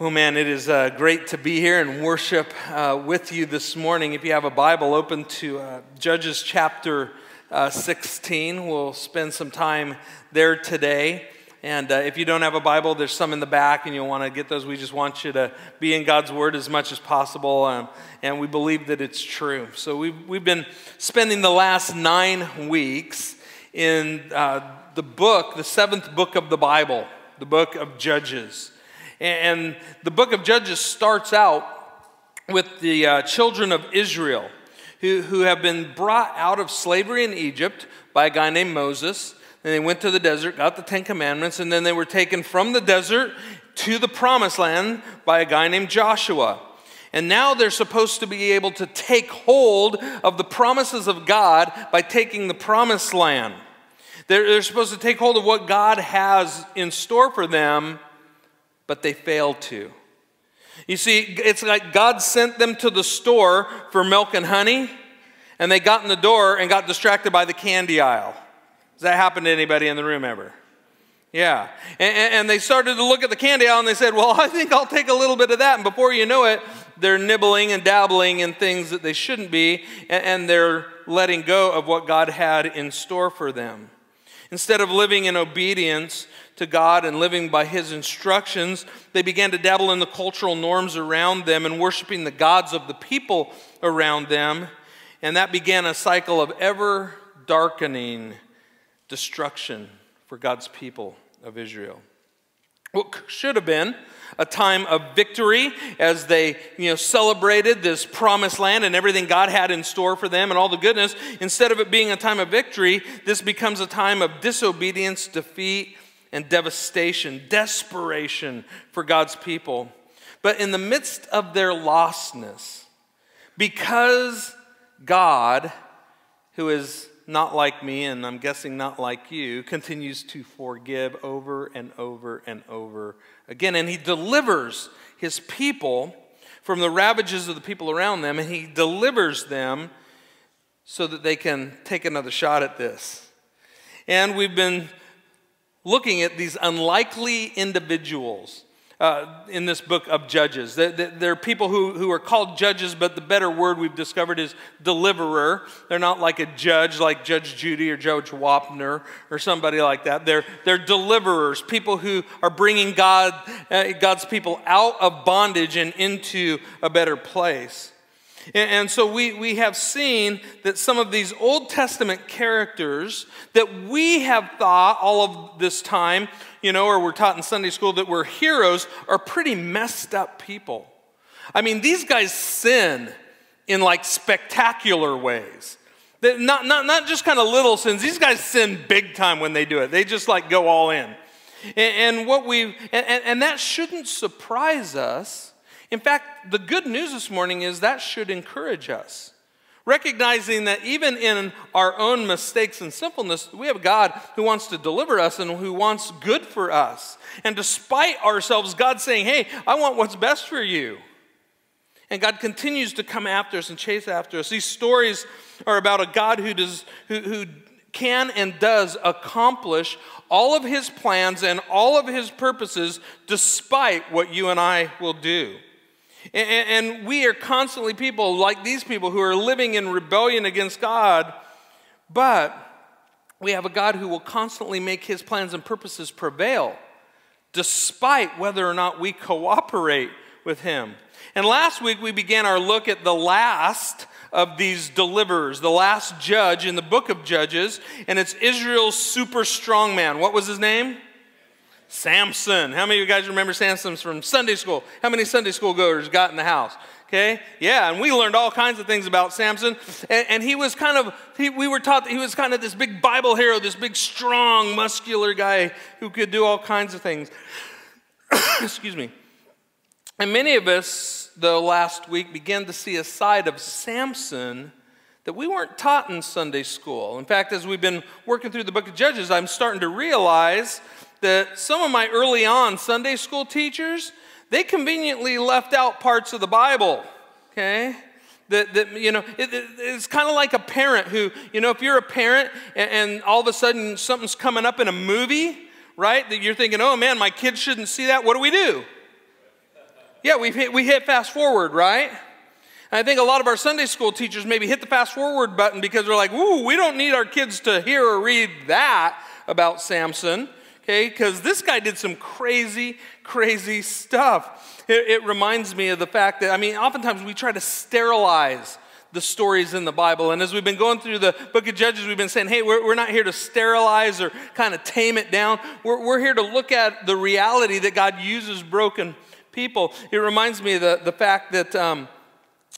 Well, man, it is uh, great to be here and worship uh, with you this morning. If you have a Bible, open to uh, Judges chapter uh, 16. We'll spend some time there today. And uh, if you don't have a Bible, there's some in the back, and you'll want to get those. We just want you to be in God's Word as much as possible, um, and we believe that it's true. So we've, we've been spending the last nine weeks in uh, the book, the seventh book of the Bible, the book of Judges. And the book of Judges starts out with the uh, children of Israel who, who have been brought out of slavery in Egypt by a guy named Moses. And they went to the desert, got the Ten Commandments, and then they were taken from the desert to the promised land by a guy named Joshua. And now they're supposed to be able to take hold of the promises of God by taking the promised land. They're, they're supposed to take hold of what God has in store for them but they failed to. You see, it's like God sent them to the store for milk and honey, and they got in the door and got distracted by the candy aisle. Does that happen to anybody in the room ever? Yeah. And, and, they started to look at the candy aisle and they said, Well, I think I'll take a little bit of that. And before you know it, they're nibbling and dabbling in things that they shouldn't be, and, and they're letting go of what God had in store for them. Instead of living in obedience to God and living by His instructions, they began to dabble in the cultural norms around them and worshiping the gods of the people around them. And that began a cycle of ever darkening destruction for God's people of Israel. What should have been a time of victory as they you know, celebrated this promised land and everything God had in store for them and all the goodness. Instead of it being a time of victory, this becomes a time of disobedience, defeat, and devastation, desperation for God's people. But in the midst of their lostness, because God, who is not like me, and I'm guessing not like you, continues to forgive over and over and over again. And he delivers his people from the ravages of the people around them, and he delivers them so that they can take another shot at this. And we've been looking at these unlikely individuals uh, in this book of Judges. There are people who, who are called judges, but the better word we've discovered is deliverer. They're not like a judge, like Judge Judy or Judge Wapner or somebody like that. They're, they're deliverers, people who are bringing God, uh, God's people out of bondage and into a better place. And, so we, we have seen that some of these Old Testament characters that we have thought all of this time you know, or we're taught in Sunday school that we're heroes, are pretty messed up people. I mean, these guys sin in like spectacular ways. Not, not, not just kind of little sins. These guys sin big time when they do it. They just like go all in. And, and what we and, and that shouldn't surprise us. In fact, the good news this morning is that should encourage us. Recognizing that even in our own mistakes and sinfulness, we have a God who wants to deliver us and who wants good for us. And despite ourselves, God's saying, Hey, I want what's best for you. And God continues to come after us and chase after us. These stories are about a God who, does, who, who can and does accomplish all of his plans and all of his purposes despite what you and I will do. And, we are constantly people like these people who are living in rebellion against God, but we have a God who will constantly make his plans and purposes prevail, despite whether or not we cooperate with him. And last week we began our look at the last of these deliverers, the last judge in the book of Judges, and it's Israel's super strong man. What was his name? Samson. How many of you guys remember Samson from Sunday school? How many Sunday school goers got in the house? Okay, yeah, and we learned all kinds of things about Samson. And, and he was kind of, he, we were taught that he was kind of this big Bible hero, this big, strong, muscular guy who could do all kinds of things. Excuse me. And many of us, though, last week began to see a side of Samson that we weren't taught in Sunday school. In fact, as we've been working through the book of Judges, I'm starting to realize that some of my early on Sunday school teachers, they conveniently left out parts of the Bible, okay? That, that you know, it, it, it's kind of like a parent who, you know, if you're a parent and, and all of a sudden something's coming up in a movie, right, that you're thinking, oh man, my kids shouldn't see that, what do we do? Yeah, we hit, we hit fast forward, right? I think a lot of our Sunday school teachers maybe hit the fast forward button because they're like, ooh, we don't need our kids to hear or read that about Samson, okay? Because this guy did some crazy, crazy stuff. It, it reminds me of the fact that, I mean, oftentimes we try to sterilize the stories in the Bible. And as we've been going through the book of Judges, we've been saying, hey, we're, we're not here to sterilize or kind of tame it down. We're, we're here to look at the reality that God uses broken people. It reminds me of the, the fact that um,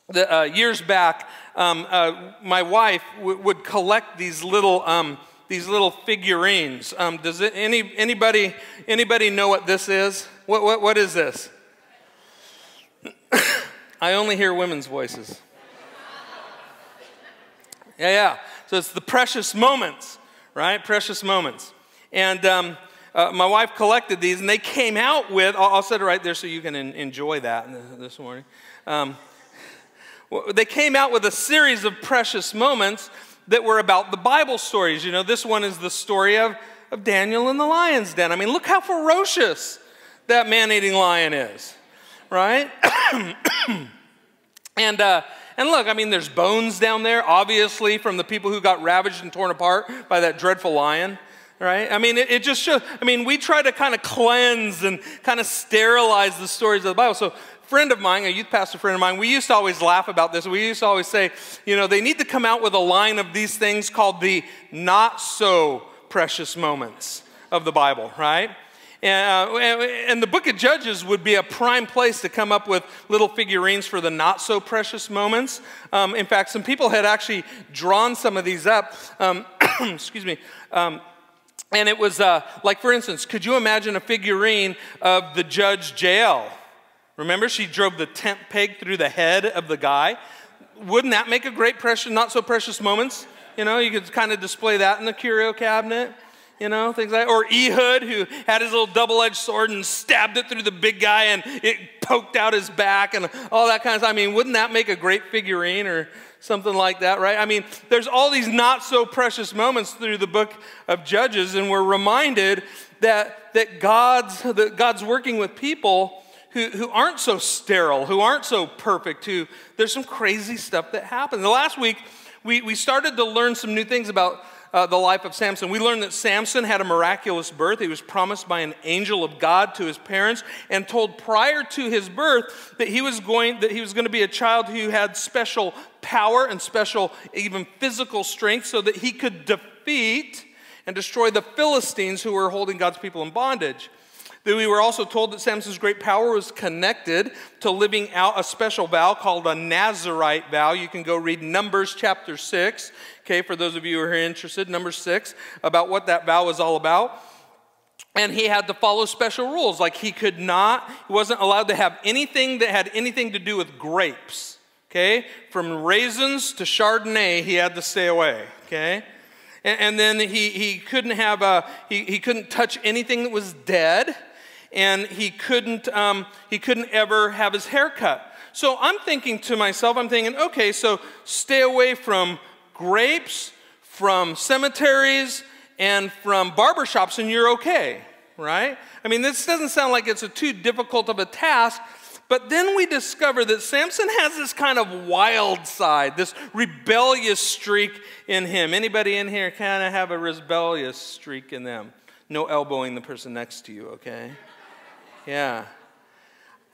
the, uh, years back, um, uh, my wife w- would collect these little. Um, these little figurines. Um, does it, any, anybody, anybody know what this is? What, what, what is this? I only hear women's voices. Yeah, yeah. So it's the precious moments, right? Precious moments. And um, uh, my wife collected these, and they came out with, I'll, I'll set it right there so you can enjoy that this morning. Um, they came out with a series of precious moments that were about the Bible stories. You know, this one is the story of, of Daniel in the lion's den. I mean, look how ferocious that man eating lion is, right? and, uh, and look, I mean, there's bones down there, obviously, from the people who got ravaged and torn apart by that dreadful lion, right? I mean, it, it just shows, I mean, we try to kind of cleanse and kind of sterilize the stories of the Bible. So, friend of mine, a youth pastor friend of mine, we used to always laugh about this. We used to always say, you know, they need to come out with a line of these things called the not so precious moments of the Bible, right? Uh, and the book of Judges would be a prime place to come up with little figurines for the not so precious moments. Um, in fact, some people had actually drawn some of these up. Um, excuse me. Um, and it was uh, like, for instance, could you imagine a figurine of the judge Jael? Remember, she drove the tent peg through the head of the guy. Wouldn't that make a great precious, not so precious moments? You know, you could kind of display that in the curio cabinet you know, things like Or Ehud, who had his little double edged sword and stabbed it through the big guy and it poked out his back and all that kind of stuff. I mean, wouldn't that make a great figurine or something like that, right? I mean, there's all these not so precious moments through the book of Judges, and we're reminded that, that God's, that God's working with people who, who aren't so sterile, who aren't so perfect, who there's some crazy stuff that happens. The last week, we, we started to learn some new things about uh, the life of Samson, we learned that Samson had a miraculous birth. He was promised by an angel of God to his parents and told prior to his birth that he was going, that he was going to be a child who had special power and special, even physical strength, so that he could defeat and destroy the Philistines who were holding God's people in bondage. That we were also told that Samson's great power was connected to living out a special vow called a Nazarite vow. You can go read Numbers chapter 6, okay, for those of you who are interested, Number 6, about what that vow was all about. And he had to follow special rules. Like he could not, he wasn't allowed to have anything that had anything to do with grapes, okay? From raisins to Chardonnay, he had to stay away, okay? And, and then he, he couldn't have a, he, he couldn't touch anything that was dead and he couldn't, um, he couldn't ever have his hair cut. So I'm thinking to myself, I'm thinking, okay, so stay away from grapes, from cemeteries, and from barbershops, and you're okay, right? I mean, this doesn't sound like it's a too difficult of a task, but then we discover that Samson has this kind of wild side, this rebellious streak in him. Anybody in here kind of have a rebellious streak in them? No elbowing the person next to you, okay? Yeah.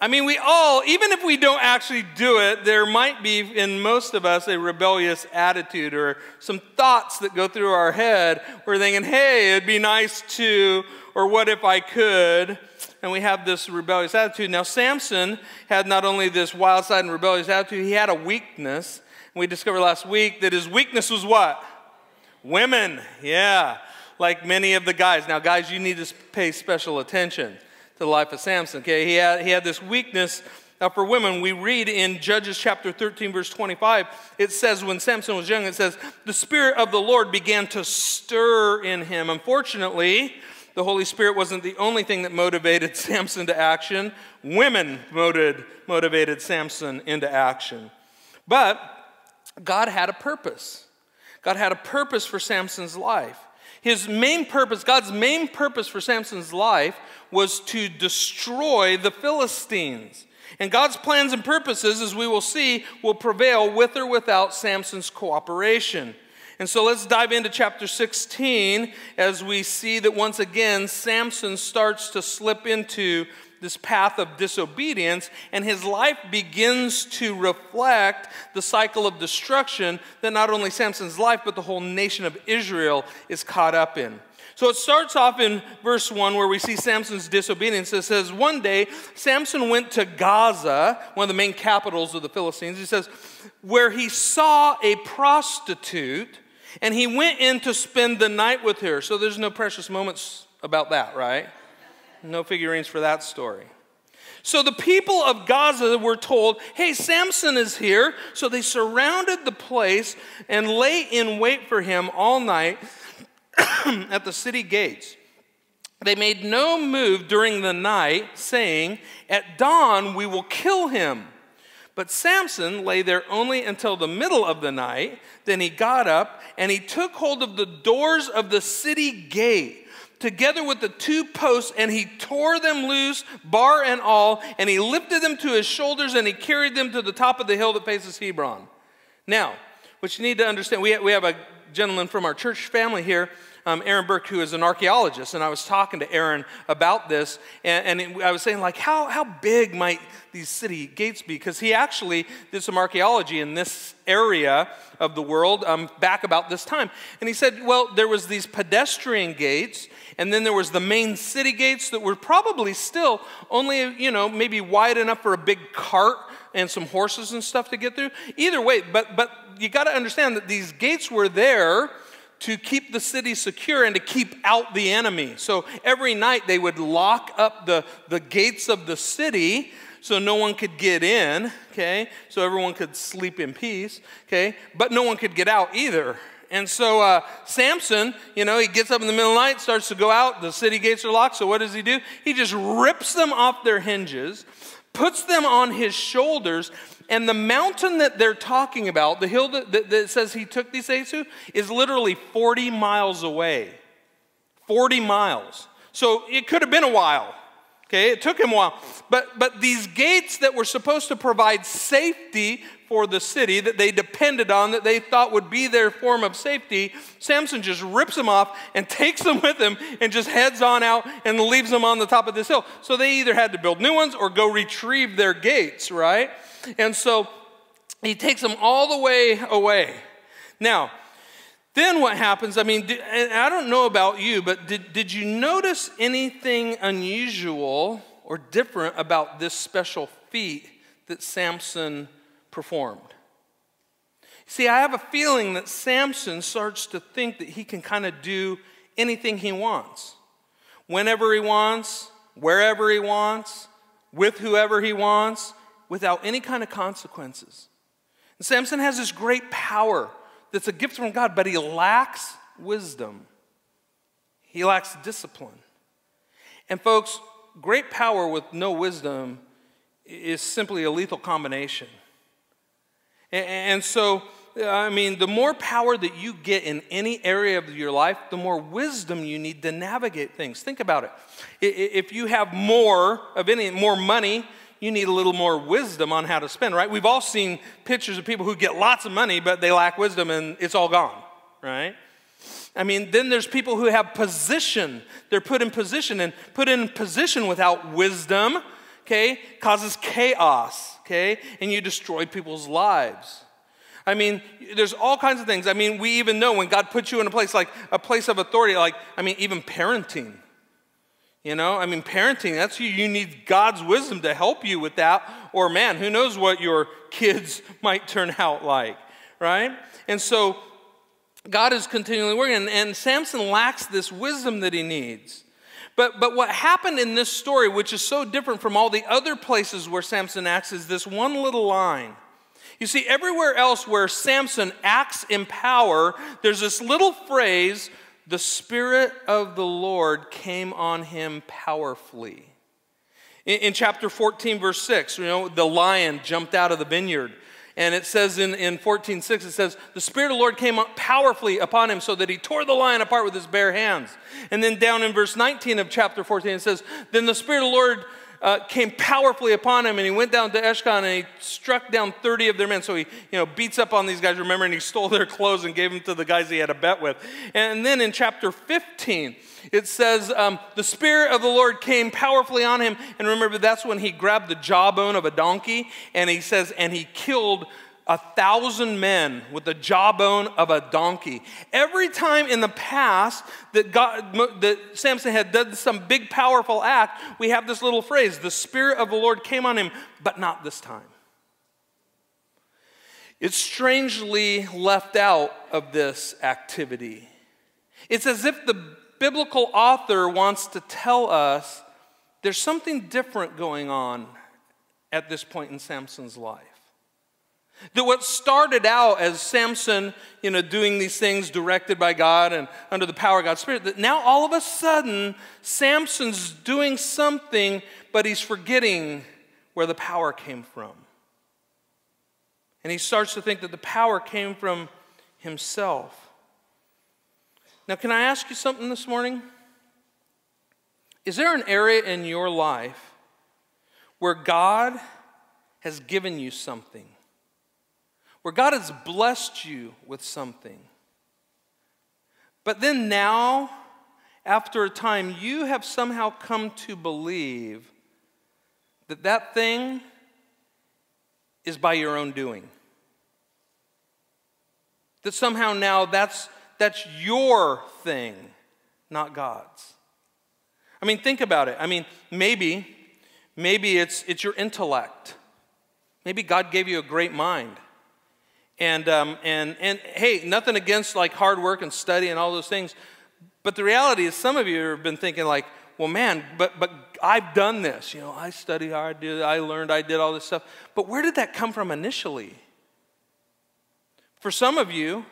I mean, we all, even if we don't actually do it, there might be in most of us a rebellious attitude or some thoughts that go through our head. We're thinking, hey, it'd be nice to, or what if I could? And we have this rebellious attitude. Now, Samson had not only this wild side and rebellious attitude, he had a weakness. We discovered last week that his weakness was what? Women. Yeah. Like many of the guys. Now, guys, you need to pay special attention to the life of Samson. Okay, he had, he had this weakness uh, for women. We read in Judges chapter 13, verse 25, it says, when Samson was young, it says, the Spirit of the Lord began to stir in him. Unfortunately, the Holy Spirit wasn't the only thing that motivated Samson to action. Women motivated, motivated Samson into action. But God had a purpose. God had a purpose for Samson's life. His main purpose, God's main purpose for Samson's life was to destroy the Philistines. And God's plans and purposes, as we will see, will prevail with or without Samson's cooperation. And so let's dive into chapter 16 as we see that once again Samson starts to slip into this path of disobedience, and his life begins to reflect the cycle of destruction that not only Samson's life, but the whole nation of Israel is caught up in. So it starts off in verse 1 where we see Samson's disobedience. It says, One day, Samson went to Gaza, one of the main capitals of the Philistines. He says, where he saw a prostitute and he went in to spend the night with her. So there's no precious moments about that, right? No figurines for that story. So the people of Gaza were told, hey, Samson is here. So they surrounded the place and lay in wait for him all night. at the city gates. They made no move during the night, saying, At dawn we will kill him. But Samson lay there only until the middle of the night. Then he got up and he took hold of the doors of the city gate together with the two posts and he tore them loose, bar and all, and he lifted them to his shoulders and he carried them to the top of the hill that faces Hebron. Now, what you need to understand, we have a gentleman from our church family here um, Aaron Burke, who is an archaeologist, and I was talking to Aaron about this, and, and it, I was saying, like, how, how big might these city gates be? Because he actually did some archaeology in this area of the world um, back about this time. And he said, well, there was these pedestrian gates, and then there was the main city gates that were probably still only, you know, maybe wide enough for a big cart and some horses and stuff to get through. Either way, but, but you got to understand that these gates were there to keep the city secure and to keep out the enemy. So every night they would lock up the, the gates of the city so no one could get in, okay? So everyone could sleep in peace, okay? But no one could get out either. And so uh, Samson, you know, he gets up in the middle of the night, starts to go out. The city gates are locked. So what does he do? He just rips them off their hinges, puts them on his shoulders, and the mountain that they're talking about, the hill that, that, that says he took these things to, is literally 40 miles away. 40 miles. So it could have been a while. Okay, it took him a while. But, but these gates that were supposed to provide safety for the city that they depended on, that they thought would be their form of safety, Samson just rips them off and takes them with him and just heads on out and leaves them on the top of this hill. So they either had to build new ones or go retrieve their gates, right? And so he takes them all the way away. Now, then what happens? I mean, I don't know about you, but did, did you notice anything unusual or different about this special feat that Samson performed? See, I have a feeling that Samson starts to think that he can kind of do anything he wants, whenever he wants, wherever he wants, with whoever he wants without any kind of consequences. And Samson has this great power that's a gift from God, but he lacks wisdom. He lacks discipline. And folks, great power with no wisdom is simply a lethal combination. And so, I mean, the more power that you get in any area of your life, the more wisdom you need to navigate things. Think about it. If you have more of any, more money, you need a little more wisdom on how to spend, right? We've all seen pictures of people who get lots of money, but they lack wisdom and it's all gone, right? I mean, then there's people who have position. They're put in position, and put in position without wisdom, okay, causes chaos, okay, and you destroy people's lives. I mean, there's all kinds of things. I mean, we even know when God puts you in a place like a place of authority, like, I mean, even parenting. You know, I mean, parenting, that's you. You need God's wisdom to help you with that. Or, man, who knows what your kids might turn out like, right? And so, God is continually working, and, Samson lacks this wisdom that he needs. But, but what happened in this story, which is so different from all the other places where Samson acts, is this one little line. You see, everywhere else where Samson acts in power, there's this little phrase the Spirit of the Lord came on him powerfully. In, in, chapter 14, verse 6, you know, the lion jumped out of the vineyard. And it says in, in 14, 6, it says, The Spirit of the Lord came powerfully upon him so that he tore the lion apart with his bare hands. And then down in verse 19 of chapter 14, it says, Then the Spirit of the Lord uh, came powerfully upon him, and he went down to Ashkelon and he struck down 30 of their men. So he you know, beats up on these guys, remember, and he stole their clothes and gave them to the guys he had a bet with. And then in chapter 15, it says, um, The Spirit of the Lord came powerfully on him. And remember, that's when he grabbed the jawbone of a donkey, and he says, and he killed a thousand men with the jawbone of a donkey. Every time in the past that, God, that Samson had done some big, powerful act, we have this little phrase the Spirit of the Lord came on him, but not this time. It's strangely left out of this activity. It's as if the biblical author wants to tell us there's something different going on at this point in Samson's life. That what started out as Samson, you know, doing these things directed by God and under the power of God's Spirit, that now all of a sudden Samson's doing something, but he's forgetting where the power came from. And he starts to think that the power came from himself. Now, can I ask you something this morning? Is there an area in your life where God has given you something? Where God has blessed you with something. But then now, after a time, you have somehow come to believe that that thing is by your own doing. That somehow now that's, that's your thing, not God's. I mean, think about it. I mean, maybe, maybe it's, it's your intellect. Maybe God gave you a great mind. And, um, and, and hey, nothing against like hard work and study and all those things. But the reality is, some of you have been thinking, like, well, man, but, but I've done this. You know, I studied hard, did, I learned, I did all this stuff. But where did that come from initially? For some of you,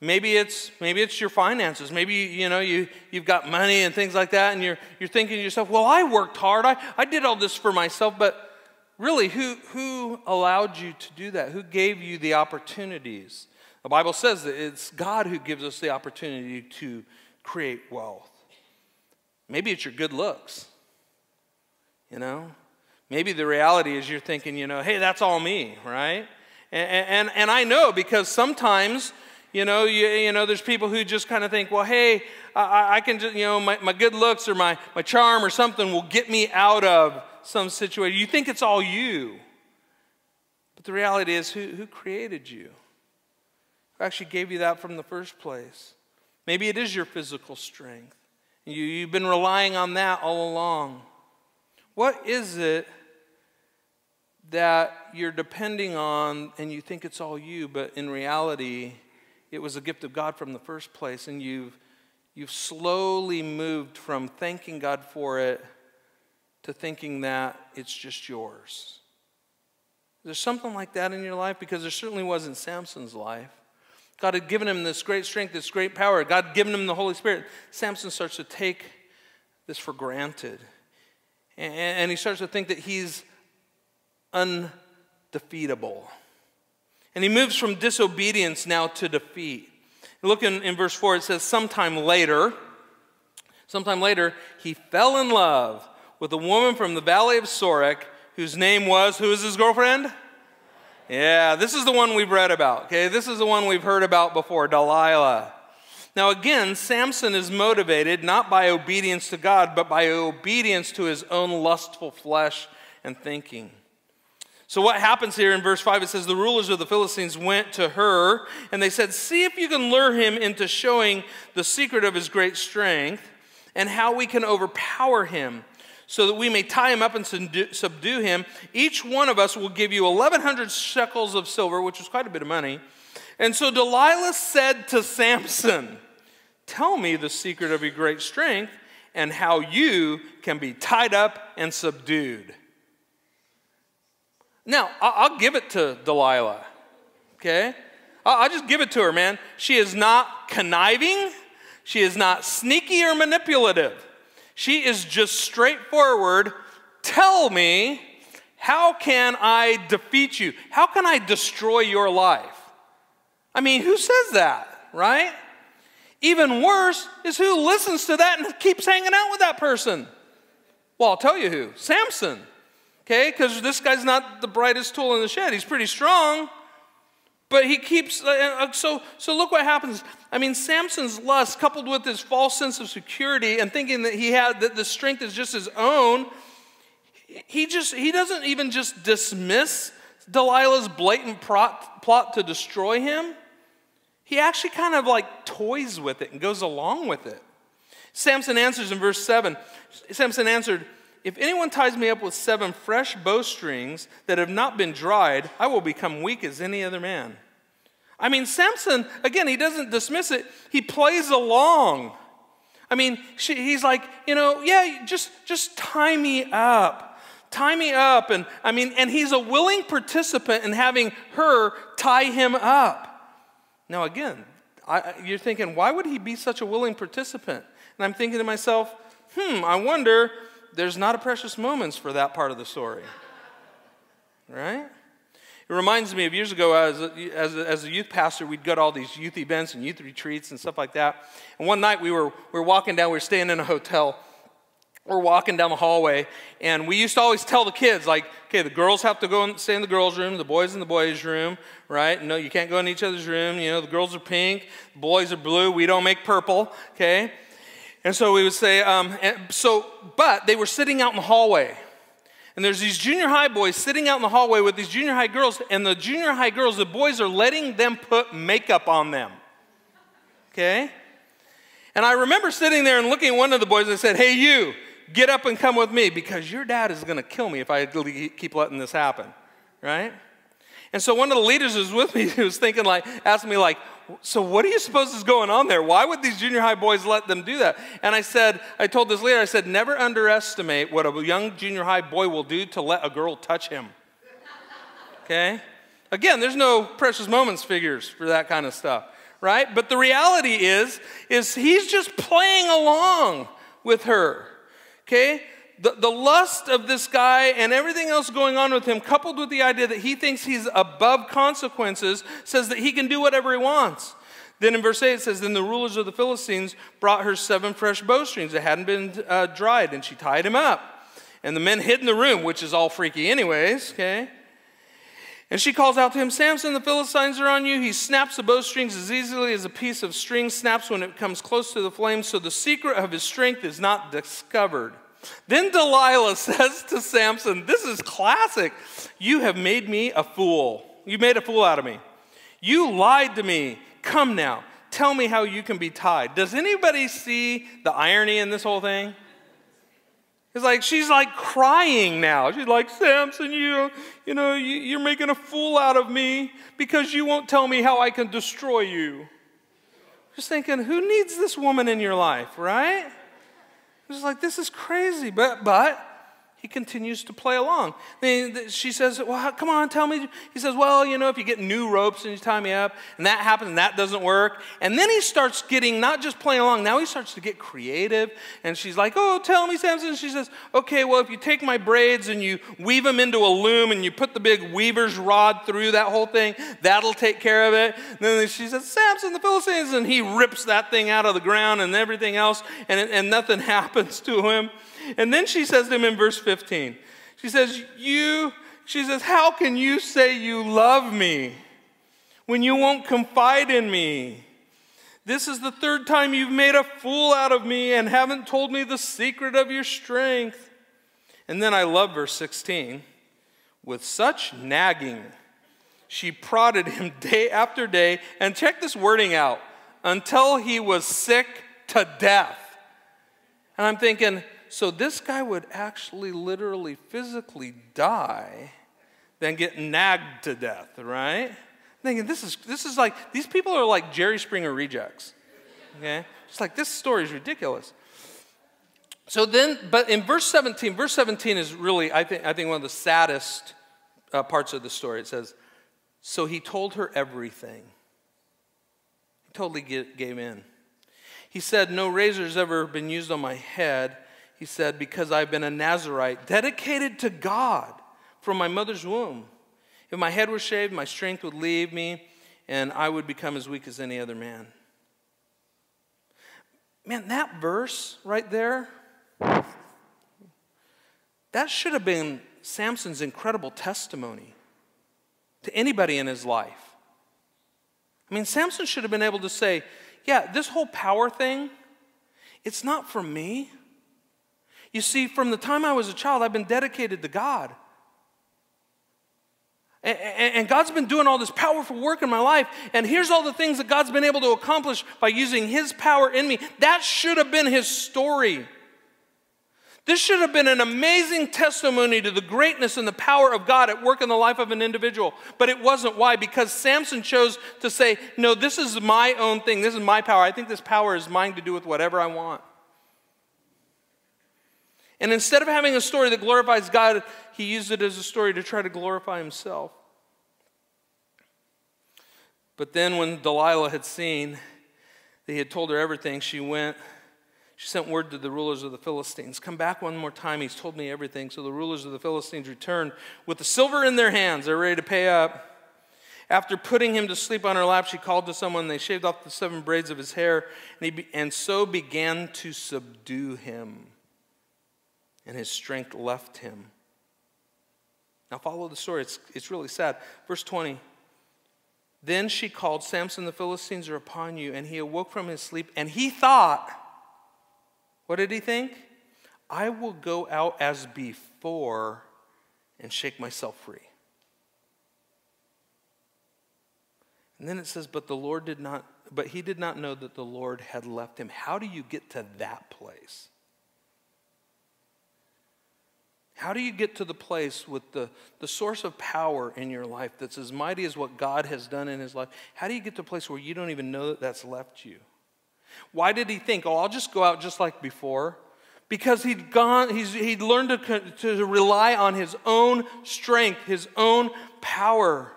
maybe it's maybe it's your finances maybe you know you, you've got money and things like that and you're, you're thinking to yourself well i worked hard I, I did all this for myself but really, who, who allowed you to do that? Who gave you the opportunities? The Bible says that it's God who gives us the opportunity to create wealth. Maybe it's your good looks, you know? Maybe the reality is you're thinking, you know, hey, that's all me, right? And, and, and I know because sometimes, you know, you, you know, there's people who just kind of think, well, hey, I, I can just, you know, my, my good looks or my, my charm or something will get me out of some situation. You think it's all you. But the reality is, who, who created you? Who actually gave you that from the first place? Maybe it is your physical strength. You, you've been relying on that all along. What is it that you're depending on and you think it's all you, but in reality, it was a gift of God from the first place, and you've, you've slowly moved from thanking God for it to thinking that it's just yours. There's something like that in your life because there certainly was in Samson's life. God had given him this great strength, this great power. God had given him the Holy Spirit. Samson starts to take this for granted. And he starts to think that he's undefeatable. And he moves from disobedience now to defeat. Look in, in verse 4, it says, Sometime later, sometime later, he fell in love with a woman from the valley of Sorek whose name was, who is his girlfriend? Yeah, this is the one we've read about, okay? This is the one we've heard about before, Delilah. Now, again, Samson is motivated not by obedience to God, but by obedience to his own lustful flesh and thinking. So, what happens here in verse 5? It says, The rulers of the Philistines went to her, and they said, See if you can lure him into showing the secret of his great strength and how we can overpower him so that we may tie him up and subdue him. Each one of us will give you 1,100 shekels of silver, which is quite a bit of money. And so Delilah said to Samson, Tell me the secret of your great strength and how you can be tied up and subdued. Now, I'll give it to Delilah, okay? I'll just give it to her, man. She is not conniving, she is not sneaky or manipulative. She is just straightforward. Tell me, how can I defeat you? How can I destroy your life? I mean, who says that, right? Even worse is who listens to that and keeps hanging out with that person. Well, I'll tell you who Samson. Okay, because this guy's not the brightest tool in the shed. He's pretty strong. But he keeps, uh, uh, so, so look what happens. I mean, Samson's lust, coupled with his false sense of security and thinking that he had, that the strength is just his own, he just, he doesn't even just dismiss Delilah's blatant plot, plot to destroy him. He actually kind of like toys with it and goes along with it. Samson answers in verse 7. Samson answered, If anyone ties me up with seven fresh bowstrings that have not been dried, I will become weak as any other man. I mean, Samson, again, he doesn't dismiss it, he plays along. I mean, she, he's like, you know, yeah, just, just tie me up. Tie me up. And i mean and he's a willing participant in having her tie him up. Now again I, you're thinking why would he be such a willing participant? And I'm thinking to myself, hmm, I wonder there's not a precious moments for that part of the story. Right? It reminds me of years ago as a, as, a, as a, youth pastor, we'd go to all these youth events and youth retreats and stuff like that. And one night we were, we were walking down, we were staying in a hotel. We're walking down the hallway, and we used to always tell the kids, like, okay, the girls have to go and stay in the girls' room, the boys in the boys' room, right? No, you can't go in each other's room. You know, the girls are pink, the boys are blue. We don't make purple, okay? And so we would say, um, so, but they were sitting out in the hallway. And there's these junior high boys sitting out in the hallway with these junior high girls, and the junior high girls, the boys are letting them put makeup on them. Okay? And I remember sitting there and looking at one of the boys and I said, Hey, you, get up and come with me because your dad is going to kill me if I keep letting this happen. Right? And so one of the leaders was with me who was thinking, like, asking me, like, so what do you suppose is going on there? Why would these junior high boys let them do that? And I said, I told this leader, I said, never underestimate what a young junior high boy will do to let a girl touch him. Okay? Again, there's no precious moments figures for that kind of stuff, right? But the reality is, is he's just playing along with her. Okay? The, the lust of this guy and everything else going on with him, coupled with the idea that he thinks he's above consequences, says that he can do whatever he wants. Then in verse 8 it says, Then the rulers of the Philistines brought her seven fresh bowstrings that hadn't been uh, dried, and she tied him up. And the men hid in the room, which is all freaky, anyways, okay? And she calls out to him, Samson, the Philistines are on you. He snaps the bowstrings as easily as a piece of string snaps when it comes close to the flame, so the secret of his strength is not discovered. Then Delilah says to Samson, This is classic. You have made me a fool. You made a fool out of me. You lied to me. Come now, tell me how you can be tied. Does anybody see the irony in this whole thing? It's like she's like crying now. She's like, Samson, you, you know, you, are making a fool out of me because you won't tell me how I can destroy you. Just thinking, who needs this woman in your life, right? It's like, this is crazy. But, but he continues to play along. She says, Well, come on, tell me. He says, Well, you know, if you get new ropes and you tie me up, and that happens and that doesn't work. And then he starts getting, not just playing along, now he starts to get creative. And she's like, Oh, tell me, Samson. She says, Okay, well, if you take my braids and you weave them into a loom and you put the big weaver's rod through that whole thing, that'll take care of it. And then she says, Samson, the Philistines. And he rips that thing out of the ground and everything else, and, and nothing happens to him. And then she says to him in verse 15, she says, You, she says, How can you say you love me when you won't confide in me? This is the third time you've made a fool out of me and haven't told me the secret of your strength. And then I love verse 16. With such nagging, she prodded him day after day, and check this wording out until he was sick to death. And I'm thinking, so this guy would actually literally physically die than get nagged to death, right? thinking this is this is like these people are like Jerry Springer rejects. Okay? It's like this story is ridiculous. So then, but in verse 17, verse 17 is really, I think, I think one of the saddest uh, parts of the story. It says, So he told her everything. He totally gave in. He said, No razor's ever been used on my head he said, Because I've been a Nazarite, dedicated to God from my mother's womb. If my head were shaved, my strength would leave me, and I would become as weak as any other man. Man, that verse right there, That should have been Samson's incredible testimony to anybody in his life. I mean, Samson should have been able to say, Yeah, this whole power thing, it's not for me. You see, from the time I was a child, I've been dedicated to God. And God's been doing all this powerful work in my life. And here's all the things that God's been able to accomplish by using His power in me. That should have been His story. This should have been an amazing testimony to the greatness and the power of God at work in the life of an individual. But it wasn't. Why? Because Samson chose to say, No, this is my own thing. This is my power. I think this power is mine to do with whatever I want. And instead of having a story that glorifies God, he used it as a story to try to glorify himself. But then, when Delilah had seen that he had told her everything, she went. She sent word to the rulers of the Philistines Come back one more time. He's told me everything. So the rulers of the Philistines returned with the silver in their hands. They're ready to pay up. After putting him to sleep on her lap, she called to someone. They shaved off the seven braids of his hair, and, he, and so began to subdue him and his strength left him. Now, follow the story. It's, it's really sad. Verse 20. Then she called, Samson, the Philistines are upon you. And he awoke from his sleep, and he thought, what did he think? I will go out as before and shake myself free. And then it says, but the Lord did not, but he did not know that the Lord had left him. How do you get to that place? How do you get to the place with the, the source of power in your life that's as mighty as what God has done in his life? How do you get to a place where you don't even know that that's left you? Why did he think, oh, I'll just go out just like before? Because he'd gone, he's, he'd learned to, to rely on his own strength, his own power.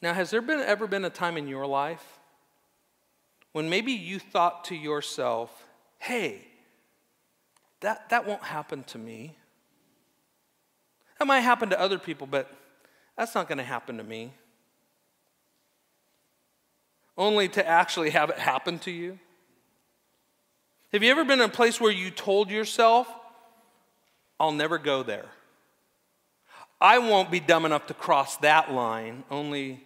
Now, has there been, ever been a time in your life when maybe you thought to yourself, hey, that, that won't happen to me. That might happen to other people, but that's not going to happen to me. Only to actually have it happen to you. Have you ever been in a place where you told yourself, I'll never go there? I won't be dumb enough to cross that line, only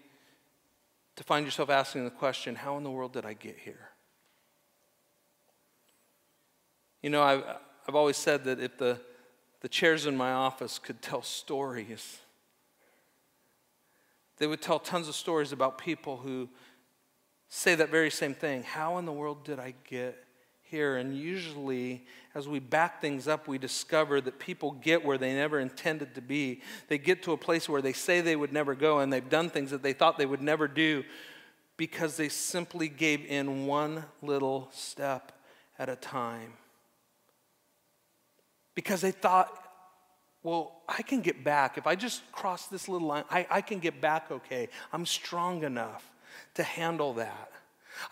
to find yourself asking the question, How in the world did I get here? You know, I, I've always said that if the, the chairs in my office could tell stories, they would tell tons of stories about people who say that very same thing. How in the world did I get here? And usually, as we back things up, we discover that people get where they never intended to be. They get to a place where they say they would never go, and they've done things that they thought they would never do because they simply gave in one little step at a time because they thought, well, I can get back. If I just cross this little line, I, I can get back okay. I'm strong enough to handle that.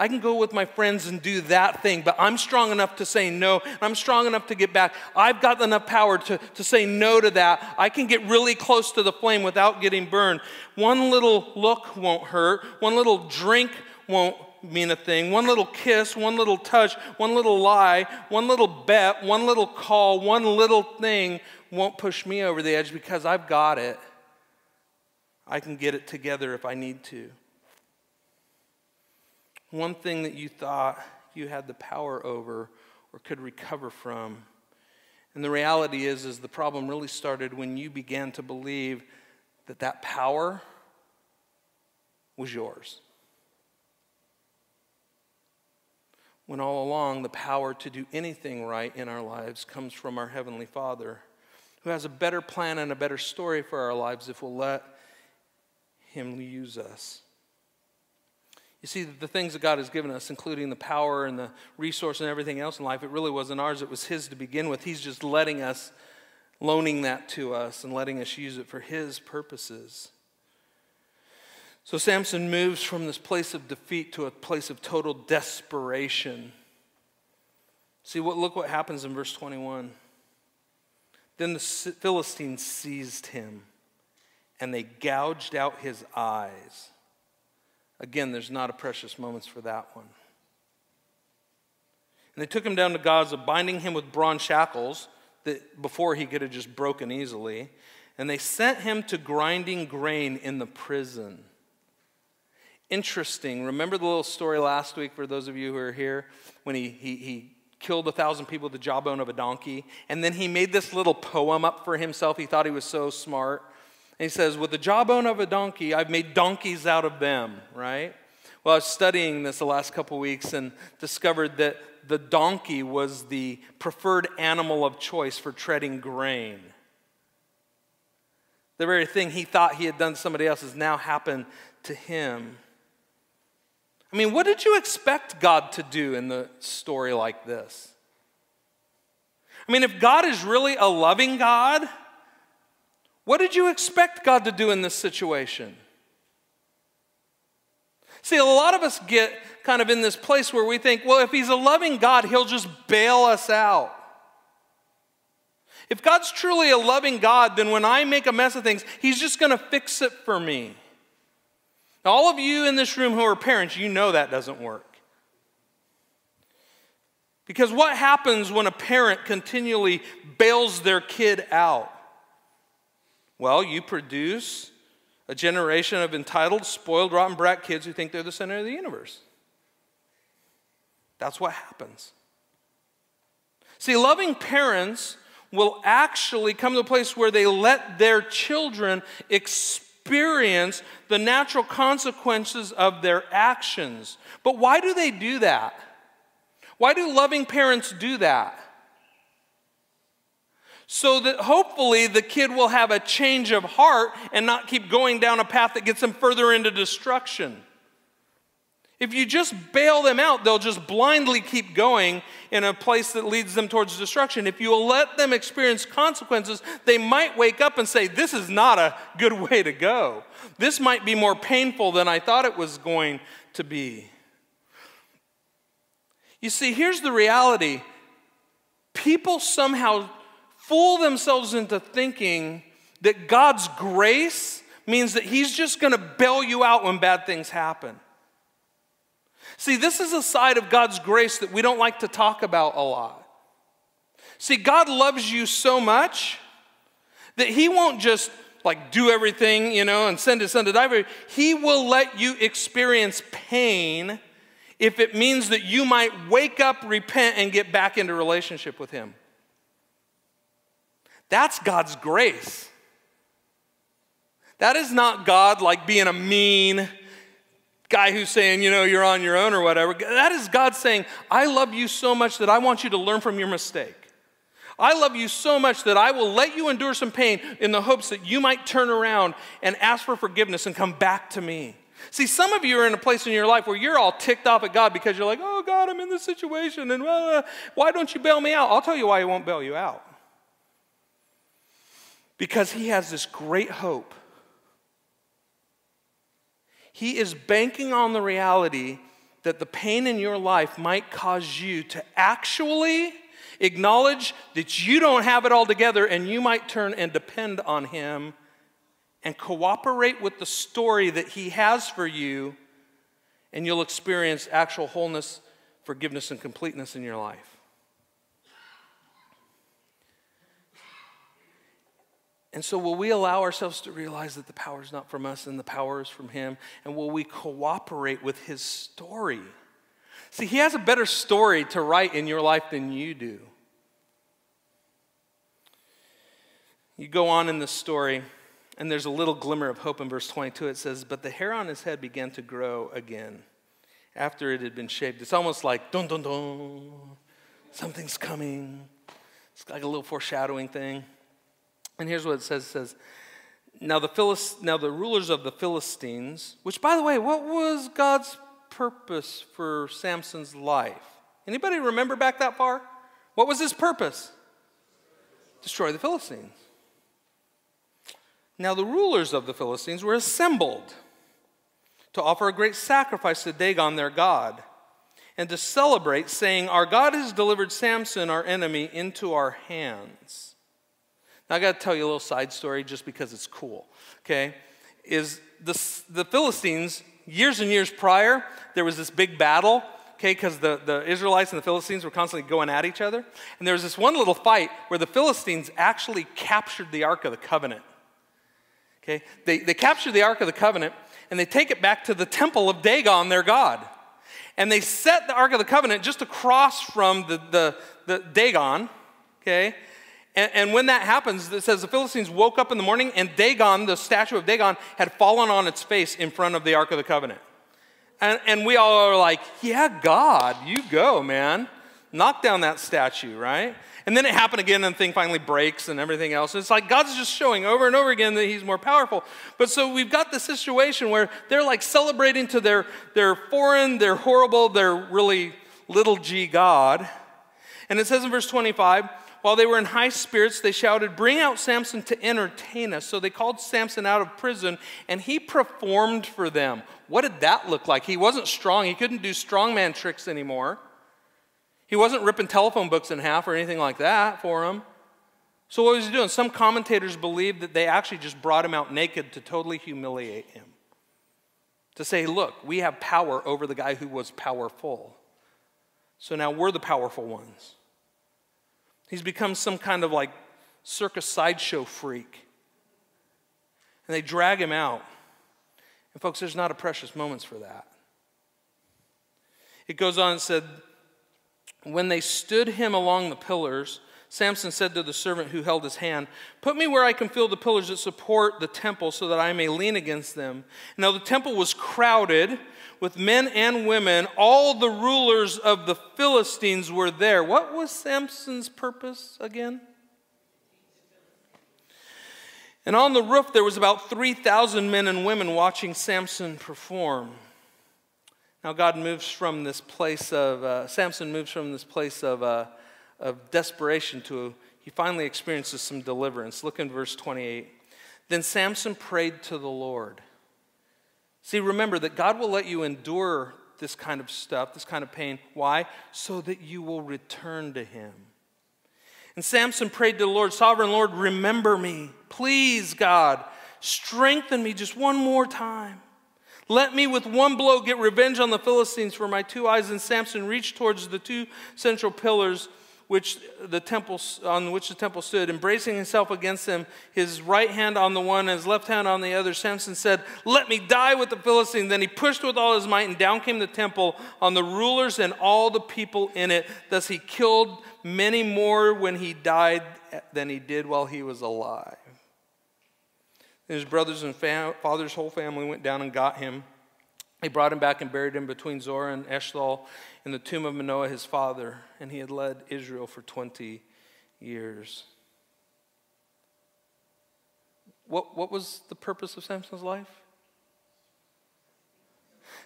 I can go with my friends and do that thing, but I'm strong enough to say no, and I'm strong enough to get back. I've got enough power to, to say no to that. I can get really close to the flame without getting burned. One little look won't hurt, one little drink won't mean a thing. One little kiss, one little touch, one little lie, one little bet, one little call, one little thing won't push me over the edge because I've got it. I can get it together if I need to. One thing that you thought you had the power over or could recover from. And the reality is is the problem really started when you began to believe that that power was yours. When all along the power to do anything right in our lives comes from our Heavenly Father, who has a better plan and a better story for our lives if we'll let Him use us. You see, the things that God has given us, including the power and the resource and everything else in life, it really wasn't ours, it was His to begin with. He's just letting us, loaning that to us, and letting us use it for His purposes. So Samson moves from this place of defeat to a place of total desperation. See what look what happens in verse 21. Then the Philistines seized him and they gouged out his eyes. Again, there's not a precious moments for that one. And they took him down to Gaza, binding him with bronze shackles that before he could have just broken easily. And they sent him to grinding grain in the prison. Interesting. Remember the little story last week for those of you who are here when he, he, he killed a thousand people with the jawbone of a donkey? And then he made this little poem up for himself. He thought he was so smart. And he says, With the jawbone of a donkey, I've made donkeys out of them, right? Well, I was studying this the last couple weeks and discovered that the donkey was the preferred animal of choice for treading grain. The very thing he thought he had done to somebody else has now happened to him. I mean, what did you expect God to do in the story like this? I mean, if God is really a loving God, what did you expect God to do in this situation? See, a lot of us get kind of in this place where we think, well, if He's a loving God, He'll just bail us out. If God's truly a loving God, then when I make a mess of things, He's just going to fix it for me. Now, all of you in this room who are parents, you know that doesn't work. Because what happens when a parent continually bails their kid out? Well, you produce a generation of entitled, spoiled, rotten brat kids who think they're the center of the universe. That's what happens. See, loving parents will actually come to a place where they let their children experience the natural consequences of their actions. But why do they do that? Why do loving parents do that? So that hopefully the kid will have a change of heart and not keep going down a path that gets them further into destruction. If you just bail them out, they'll just blindly keep going in a place that leads them towards destruction. If you let them experience consequences, they might wake up and say, This is not a good way to go. This might be more painful than I thought it was going to be. You see, here's the reality people somehow fool themselves into thinking that God's grace means that He's just going to bail you out when bad things happen. See, this is a side of God's grace that we don't like to talk about a lot. See, God loves you so much that He won't just like do everything, you know, and send His Son to die for you. He will let you experience pain if it means that you might wake up, repent, and get back into relationship with Him. That's God's grace. That is not God like being a mean, guy who's saying, you know, you're on your own or whatever. That is God saying, I love you so much that I want you to learn from your mistake. I love you so much that I will let you endure some pain in the hopes that you might turn around and ask for forgiveness and come back to me. See, some of you are in a place in your life where you're all ticked off at God because you're like, oh, God, I'm in this situation, and uh, why don't you bail me out? I'll tell you why He won't bail you out. Because He has this great hope he is banking on the reality that the pain in your life might cause you to actually acknowledge that you don't have it all together and you might turn and depend on Him and cooperate with the story that He has for you, and you'll experience actual wholeness, forgiveness, and completeness in your life. And so, will we allow ourselves to realize that the power is not from us and the power is from Him? And will we cooperate with His story? See, He has a better story to write in your life than you do. You go on in the story, and there's a little glimmer of hope in verse 22. It says, But the hair on his head began to grow again after it had been shaved. It's almost like, dun dun dun, something's coming. It's like a little foreshadowing thing. And here's what it says: it says, now the, Philist- now the rulers of the Philistines, which by the way, what was God's purpose for Samson's life? Anybody remember back that far? What was his purpose? Destroy the Philistines. Now the rulers of the Philistines were assembled to offer a great sacrifice to Dagon their God and to celebrate, saying, Our God has delivered Samson, our enemy, into our hands. Now, I got to tell you a little side story just because it's cool, okay? Is the, the Philistines, years and years prior, there was this big battle okay, because the, the Israelites and the Philistines were constantly going at each other. And there was this one little fight where the Philistines actually captured the Ark of the Covenant. Okay, they, they captured the Ark of the Covenant and they take it back to the temple of Dagon, their God. And they set the Ark of the Covenant just across from the, the, the Dagon, okay? And, and, when that happens, it says the Philistines woke up in the morning and Dagon, the statue of Dagon, had fallen on its face in front of the Ark of the Covenant. And, and we all are like, yeah, God, you go, man. Knock down that statue, right? And then it happened again, and the thing finally breaks and everything else. It's like God's just showing over and over again that He's more powerful. But so we've got the situation where they're like celebrating to their, their foreign, their horrible, their really little g God. And it says in verse 25, while they were in high spirits, they shouted, Bring out Samson to entertain us. So they called Samson out of prison, and he performed for them. What did that look like? He wasn't strong, he couldn't do strongman tricks anymore. He wasn't ripping telephone books in half or anything like that for him. So, what was he doing? Some commentators believe that they actually just brought him out naked to totally humiliate him. To say, look, we have power over the guy who was powerful. So now we're the powerful ones. He's become some kind of like circus sideshow freak. And they drag him out. And folks, there's not a precious moments for that. It goes on and said, when they stood him along the pillars, Samson said to the servant who held his hand, Put me where I can feel the pillars that support the temple so that I may lean against them. Now the temple was crowded with men and women. All the rulers of the Philistines were there. What was Samson's purpose again? And on the roof, there was about 3,000 men and women watching Samson perform. Now, God moves from this place of, uh, Samson moves from this place of, uh, of desperation to, he finally experiences some deliverance. Look in verse 28. Then Samson prayed to the Lord. See, remember that God will let you endure this kind of stuff, this kind of pain. Why? So that you will return to Him. And Samson prayed to the Lord, Sovereign Lord, remember me. Please, God, strengthen me just one more time. Let me with one blow get revenge on the Philistines for my two eyes. And Samson reached towards the two central pillars which the temple, on which the temple stood, embracing himself against them, his right hand on the one and his left hand on the other. Samson said, Let me die with the Philistines. Then he pushed with all his might, and down came the temple on the rulers and all the people in it. Thus he killed many more when he died than he did while he was alive. His brothers and fam- father's whole family went down and got him. They brought him back and buried him between Zorah and Eshtaol in the tomb of Manoah, his father, and he had led Israel for 20 years. What, what was the purpose of Samson's life?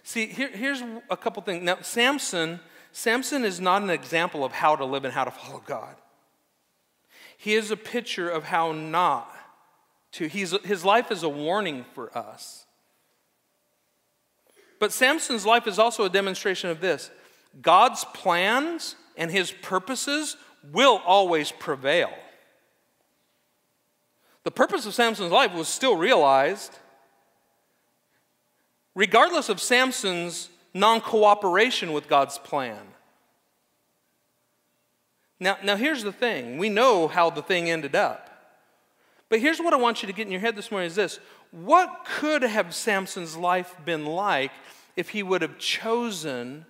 See, here, here's a couple things. Now, Samson, Samson is not an example of how to live and how to follow God. He is a picture of how not to. He's, his life is a warning for us. But Samson's life is also a demonstration of this God's plans and his purposes will always prevail. The purpose of Samson's life was still realized, regardless of Samson's non cooperation with God's plan. Now, now, here's the thing we know how the thing ended up. But here's what I want you to get in your head this morning is this. What could have Samson's life been like if he would have chosen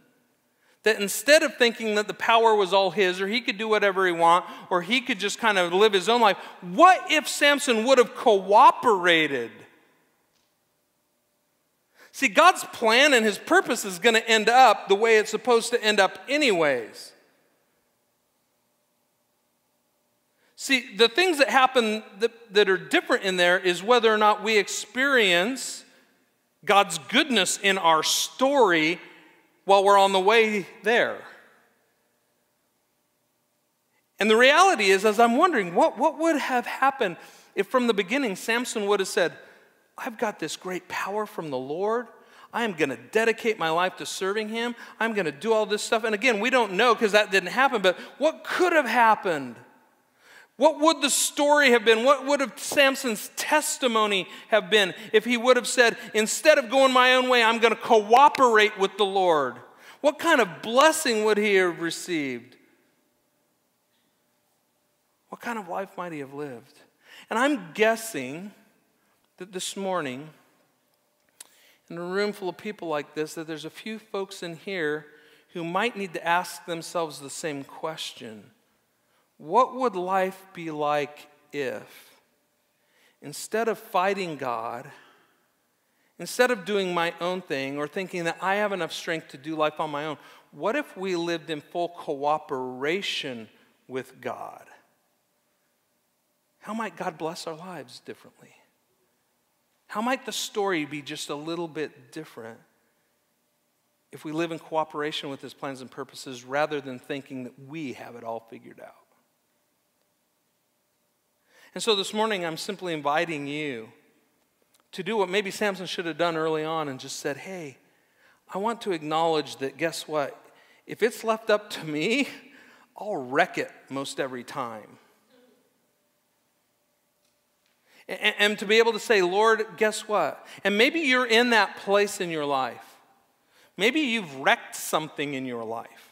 that instead of thinking that the power was all his or he could do whatever he want or he could just kind of live his own life, what if Samson would have cooperated? See, God's plan and his purpose is going to end up the way it's supposed to end up, anyways. See, the things that happen that, that are different in there is whether or not we experience God's goodness in our story while we're on the way there. And the reality is, as I'm wondering, what, what would have happened if from the beginning Samson would have said, I've got this great power from the Lord. I am going to dedicate my life to serving Him. I'm going to do all this stuff. And again, we don't know because that didn't happen, but what could have happened? What would the story have been? What would have Samson's testimony have been if he would have said, instead of going my own way, I'm going to cooperate with the Lord? What kind of blessing would he have received? What kind of life might he have lived? And I'm guessing that this morning, in a room full of people like this, that there's a few folks in here who might need to ask themselves the same question What would life be like if, instead of fighting God, instead of doing my own thing or thinking that I have enough strength to do life on my own, what if we lived in full cooperation with God? How might God bless our lives differently? How might the story be just a little bit different if we live in cooperation with His plans and purposes rather than thinking that we have it all figured out? And so this morning, I'm simply inviting you to do what maybe Samson should have done early on and just said, hey, I want to acknowledge that guess what? If it's left up to me, I'll wreck it most every time. And, and, to be able to say, Lord, guess what? And maybe you're in that place in your life. Maybe you've wrecked something in your life.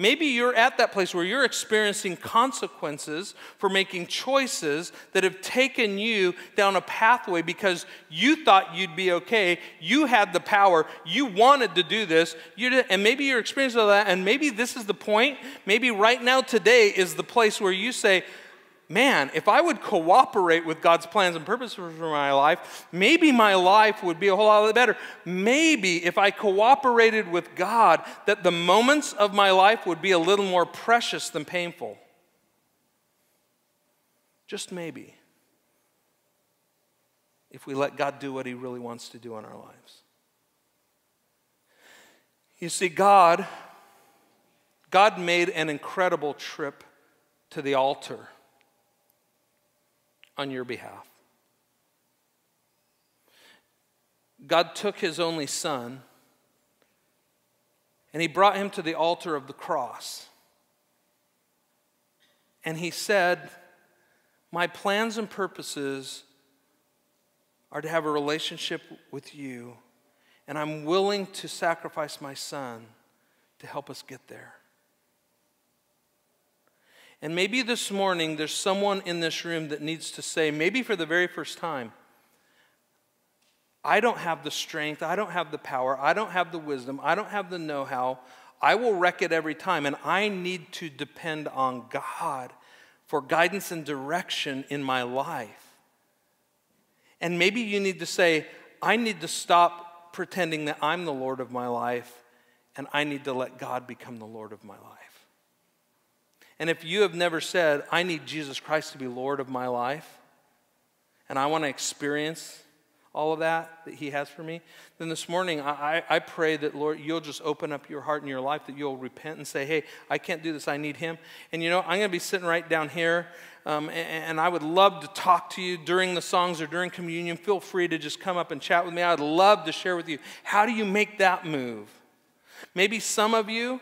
Maybe you're at that place where you're experiencing consequences for making choices that have taken you down a pathway because you thought you'd be okay. You had the power. You wanted to do this. You did, and maybe you're experiencing all that. And maybe this is the point. Maybe right now, today, is the place where you say, man, if I would cooperate with God's plans and purposes for my life, maybe my life would be a whole lot better. Maybe if I cooperated with God, that the moments of my life would be a little more precious than painful. Just maybe. If we let God do what He really wants to do in our lives. You see, God, God made an incredible trip to the altar on your behalf. God took his only son and he brought him to the altar of the cross. And he said, My plans and purposes are to have a relationship with you, and I'm willing to sacrifice my son to help us get there. And maybe this morning there's someone in this room that needs to say, maybe for the very first time, I don't have the strength, I don't have the power, I don't have the wisdom, I don't have the know how. I will wreck it every time, and I need to depend on God for guidance and direction in my life. And maybe you need to say, I need to stop pretending that I'm the Lord of my life, and I need to let God become the Lord of my life. And if you have never said, I need Jesus Christ to be Lord of my life, and I want to experience all of that that He has for me, then this morning I, I pray that, Lord, you'll just open up your heart and your life, that you'll repent and say, hey, I can't do this, I need Him. And you know, I'm going to be sitting right down here, um, and, and I would love to talk to you during the songs or during communion. Feel free to just come up and chat with me. I would love to share with you how do you make that move? Maybe some of you,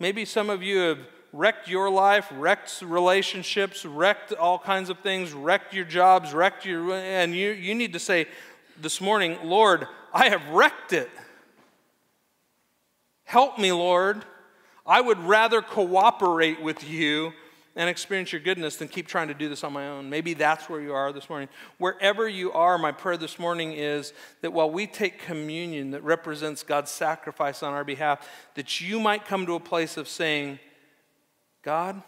maybe some of you have wrecked your life, wrecked relationships, wrecked all kinds of things, wrecked your jobs, wrecked your, and you, you need to say this morning, Lord, I have wrecked it. Help me, Lord. I would rather cooperate with you and experience your goodness than keep trying to do this on my own. Maybe that's where you are this morning. Wherever you are, my prayer this morning is that while we take communion that represents God's sacrifice on our behalf, that you might come to a place of saying, God,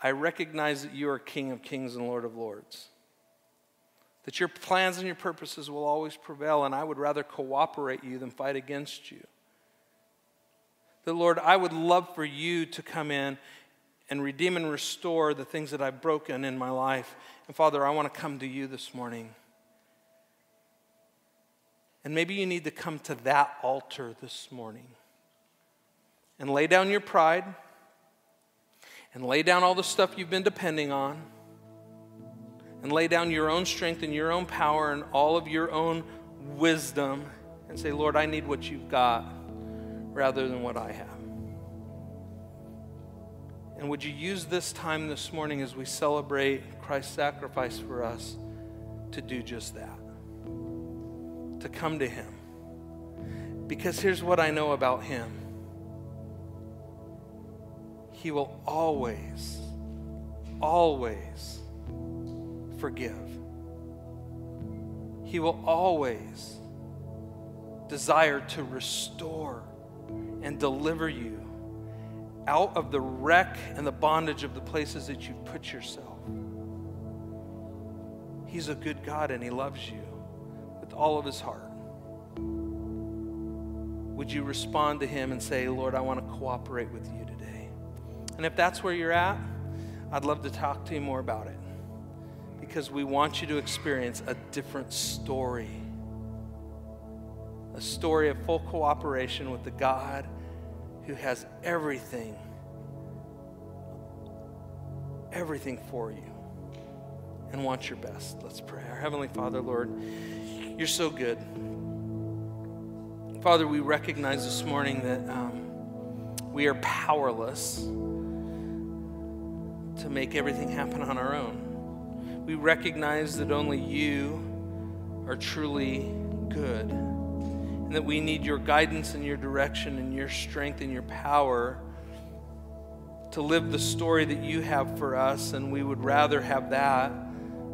I recognize that you are King of kings and Lord of lords. That your plans and your purposes will always prevail, and I would rather cooperate you than fight against you. That, Lord, I would love for you to come in and redeem and restore the things that I've broken in my life. And Father, I want to come to you this morning. And maybe you need to come to that altar this morning and lay down your pride and lay down all the stuff you've been depending on and lay down your own strength and your own power and all of your own wisdom and say, Lord, I need what you've got rather than what I have. And would you use this time this morning as we celebrate Christ's sacrifice for us to do just that? To come to Him Because here's what I know about him he will always, always forgive. He will always desire to restore and deliver you out of the wreck and the bondage of the places that you've put yourself. He's a good God and He loves you with all of His heart. Would you respond to Him and say, Lord, I want to cooperate with you today? And if that's where you're at, I'd love to talk to you more about it because we want you to experience a different story. A story of full cooperation with the God who has everything, everything for you and wants your best. Let's pray. Our Heavenly Father, Lord, you're so good. Father, we recognize this morning that um, we are powerless to make everything happen on our own. We recognize that only you are truly good and that we need your guidance and your direction and your strength and your power to live the story that you have for us, and we would rather have that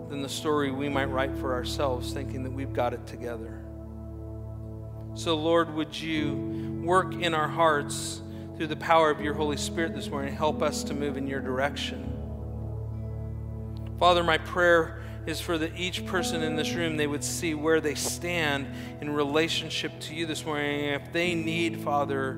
than the story we might write for ourselves, thinking that we've got it together. So, Lord, would you work in our hearts through the power of your Holy Spirit this morning, help us to move in your direction. Father, my prayer is for that each person in this room they would see where they stand in relationship to you this morning. If they need, Father,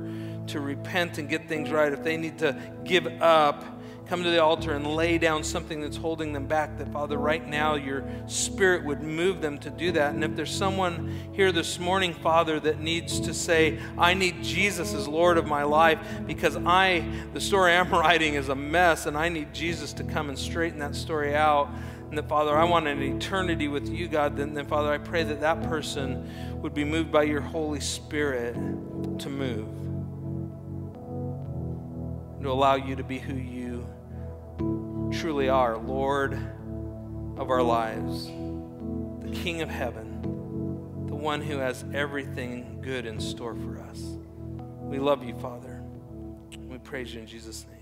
to repent and get things right, if they need to give up come to the altar and lay down something that's holding them back, that Father, right now your spirit would move them to do that. And if there's someone here this morning, Father, that needs to say, I need Jesus as Lord of my life because I, the story I'm writing is a mess and I need Jesus to come and straighten that story out. And that, Father, I want an eternity with you, God. Then, then, Father, I pray that that person would be moved by your Holy Spirit to move, to allow you to be who you truly are Lord of our lives, the King of heaven, the one who has everything good in store for us. We love you, Father. We praise you in Jesus' name.